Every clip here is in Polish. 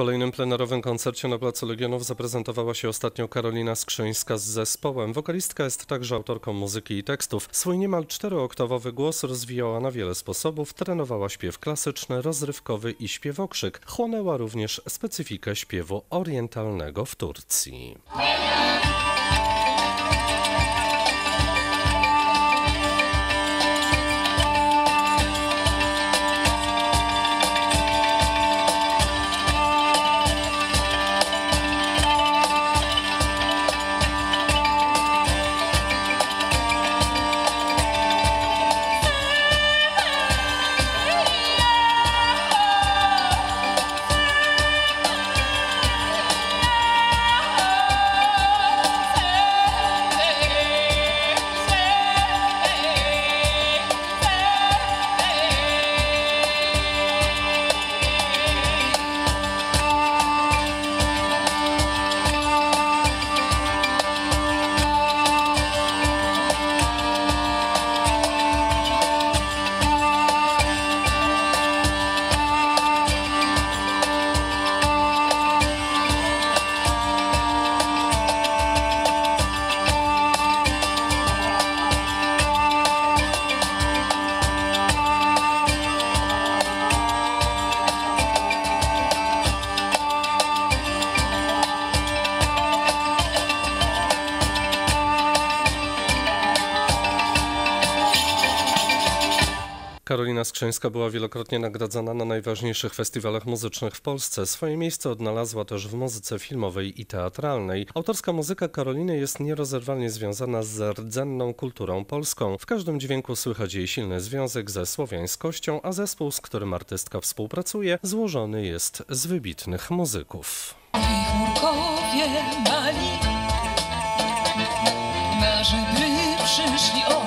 kolejnym plenerowym koncercie na Placu Legionów zaprezentowała się ostatnio Karolina Skrzyńska z zespołem. Wokalistka jest także autorką muzyki i tekstów. Swój niemal czterooktawowy głos rozwijała na wiele sposobów, trenowała śpiew klasyczny, rozrywkowy i śpiewokrzyk. Chłonęła również specyfikę śpiewu orientalnego w Turcji. Karolina Skrzyńska była wielokrotnie nagradzana na najważniejszych festiwalach muzycznych w Polsce. Swoje miejsce odnalazła też w muzyce filmowej i teatralnej. Autorska muzyka Karoliny jest nierozerwalnie związana z rdzenną kulturą polską. W każdym dźwięku słychać jej silny związek ze słowiańskością, a zespół, z którym artystka współpracuje, złożony jest z wybitnych muzyków. mali Na żebry przyszli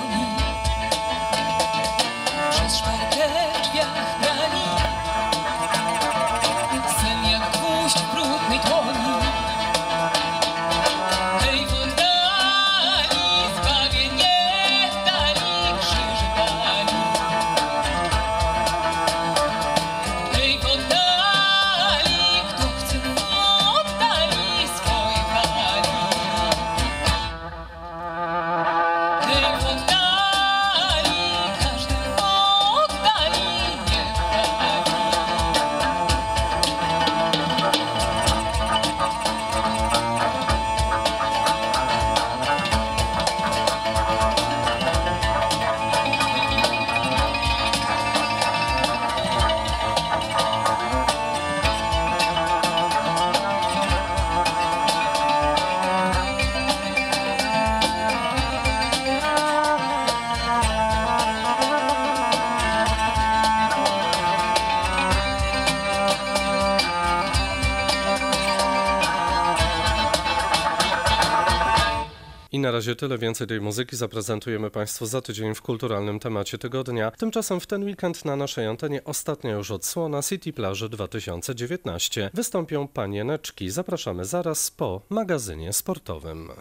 I na razie tyle. Więcej tej muzyki zaprezentujemy Państwu za tydzień w kulturalnym temacie tygodnia. Tymczasem w ten weekend na naszej antenie ostatnia już odsłona City Plaży 2019. Wystąpią panieneczki. Zapraszamy zaraz po magazynie sportowym.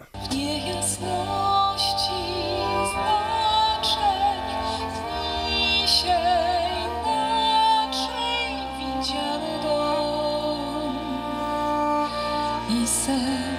W